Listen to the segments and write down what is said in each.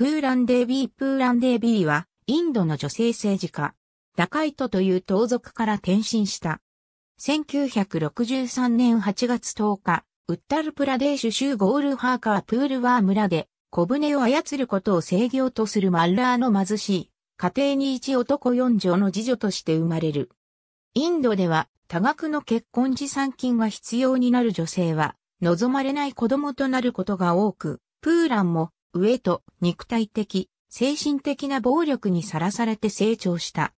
プーランデービー・プーランデービーは、インドの女性政治家、ダカイトという盗賊から転身した。1963年8月10日、ウッタルプラデーシュ州ゴールハーカープールワー村で小舟を操ることを制御とするマッラーの貧しい家庭に一男四女の次女として生まれる。インドでは多額の結婚持参金が必要になる女性は望まれない子供となることが多く、プーランも上と肉体的、精神的な暴力にさらされて成長した。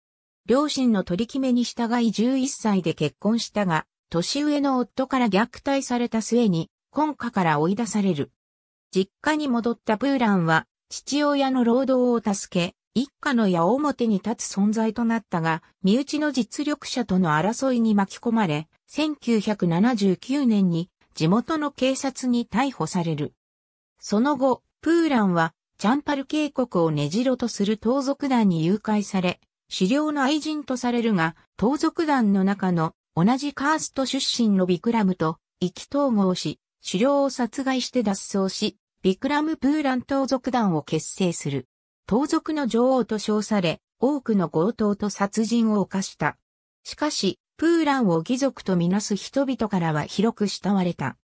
両親の取り決めに従い11歳で結婚したが、年上の夫から虐待された末に、婚家から追い出される。実家に戻ったプーランは、父親の労働を助け、一家の矢面に立つ存在となったが、身内の実力者との争いに巻き込まれ、1979年に地元の警察に逮捕される。その後、プーランは、チャンパル渓谷を根城とする盗賊団に誘拐され、狩猟の愛人とされるが、盗賊団の中の同じカースト出身のビクラムと意気統合し、狩猟を殺害して脱走し、ビクラム・プーラン盗賊団を結成する。盗賊の女王と称され、多くの強盗と殺人を犯した。しかし、プーランを義族とみなす人々からは広く慕われた。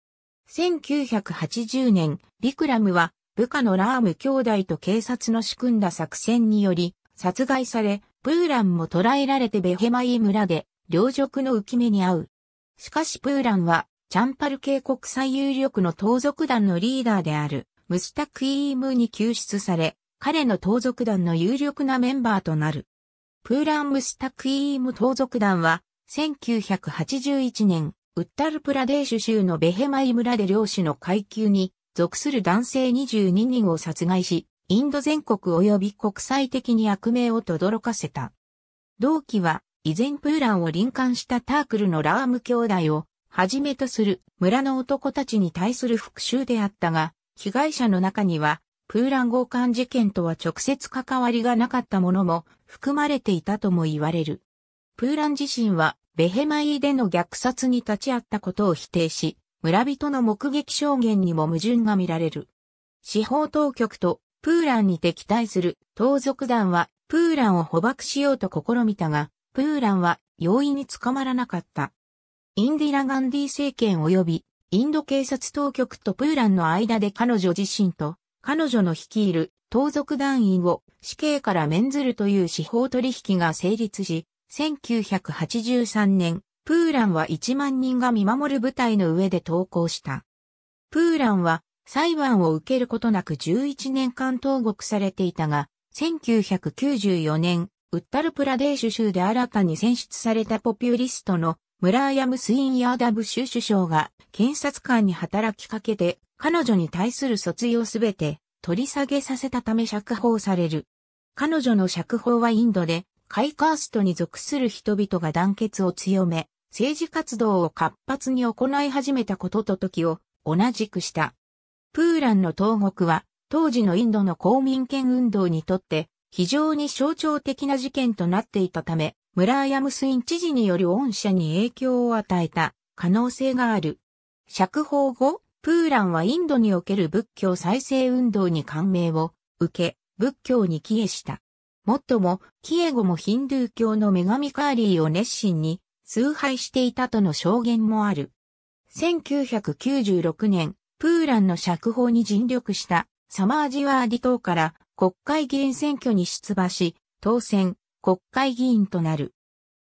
1980年、ビクラムは部下のラーム兄弟と警察の仕組んだ作戦により殺害され、プーランも捕らえられてベヘマイ村で両辱の浮き目に遭う。しかしプーランは、チャンパル渓谷最有力の盗賊団のリーダーである、ムスタクイームに救出され、彼の盗賊団の有力なメンバーとなる。プーラン・ムスタクイーム盗賊団は、1981年、ウッタルプラデーシュ州のベヘマイ村で領主の階級に属する男性22人を殺害し、インド全国及び国際的に悪名を轟かせた。同期は、以前プーランを臨艦したタークルのラーム兄弟を、はじめとする村の男たちに対する復讐であったが、被害者の中には、プーラン強姦事件とは直接関わりがなかったものも含まれていたとも言われる。プーラン自身は、ベヘマイでの虐殺に立ち会ったことを否定し、村人の目撃証言にも矛盾が見られる。司法当局とプーランに敵対する盗賊団はプーランを捕獲しようと試みたが、プーランは容易に捕まらなかった。インディラ・ガンディ政権及びインド警察当局とプーランの間で彼女自身と彼女の率いる盗賊団員を死刑から免ずるという司法取引が成立し、1983年、プーランは1万人が見守る部隊の上で投降した。プーランは裁判を受けることなく11年間投獄されていたが、1994年、ウッタルプラデーシュ州で新たに選出されたポピュリストのムラーヤムスインヤーダブ州首相が検察官に働きかけて彼女に対する訴追をすべて取り下げさせたため釈放される。彼女の釈放はインドでカイカーストに属する人々が団結を強め、政治活動を活発に行い始めたことと時を同じくした。プーランの投獄は、当時のインドの公民権運動にとって非常に象徴的な事件となっていたため、ムラーヤムスイン知事による恩赦に影響を与えた可能性がある。釈放後、プーランはインドにおける仏教再生運動に感銘を受け、仏教に帰依した。もっとも、キエゴもヒンドゥー教の女神カーリーを熱心に崇拝していたとの証言もある。1996年、プーランの釈放に尽力したサマージワーディ島から国会議員選挙に出馬し、当選、国会議員となる。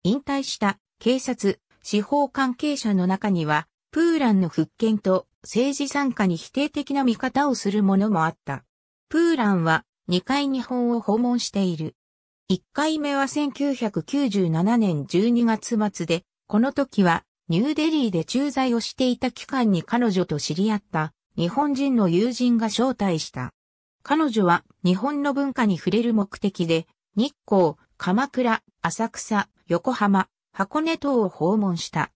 引退した警察、司法関係者の中には、プーランの復権と政治参加に否定的な見方をする者もあった。プーランは2回日本を訪問している。1回目は1997年12月末で、この時はニューデリーで駐在をしていた期間に彼女と知り合った日本人の友人が招待した。彼女は日本の文化に触れる目的で日光、鎌倉、浅草、横浜、箱根等を訪問した。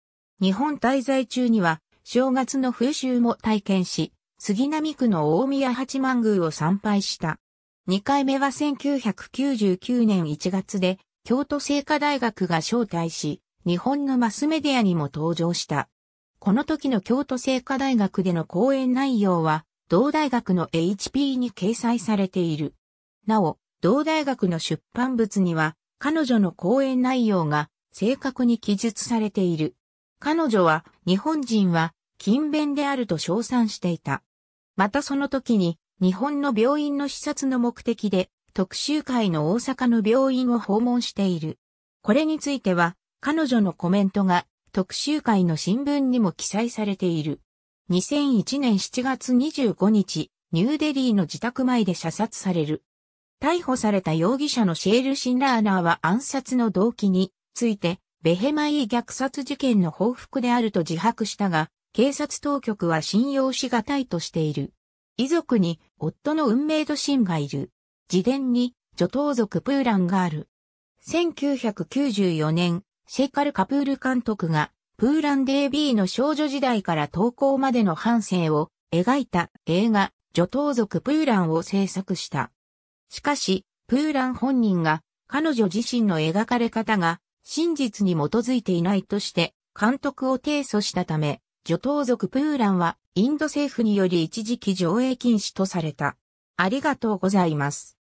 日本滞在中には正月の風習も体験し、杉並区の大宮八幡宮を参拝した。2回目は1999年1月で京都精華大学が招待し、日本のマスメディアにも登場した。この時の京都精華大学での講演内容は、同大学の HP に掲載されている。なお、同大学の出版物には、彼女の講演内容が正確に記述されている。彼女は、日本人は、勤勉であると称賛していた。またその時に、日本の病院の視察の目的で、特集会の大阪の病院を訪問している。これについては、彼女のコメントが特集会の新聞にも記載されている。2001年7月25日、ニューデリーの自宅前で射殺される。逮捕された容疑者のシェール・シンラーナーは暗殺の動機について、ベヘマイ虐殺事件の報復であると自白したが、警察当局は信用しがたいとしている。遺族に夫の運命度シがいる。自伝に女盗族プーランがある。1994年、シェカル・カプール監督が、プーラン DB の少女時代から投稿までの半生を描いた映画、女盗族プーランを制作した。しかし、プーラン本人が、彼女自身の描かれ方が、真実に基づいていないとして、監督を提訴したため、女盗族プーランは、インド政府により一時期上映禁止とされた。ありがとうございます。